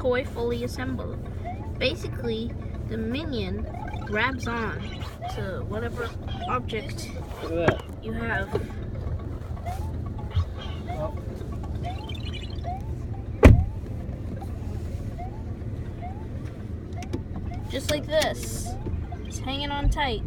toy fully assembled. Basically, the minion grabs on to whatever object you have. Just like this. It's hanging on tight.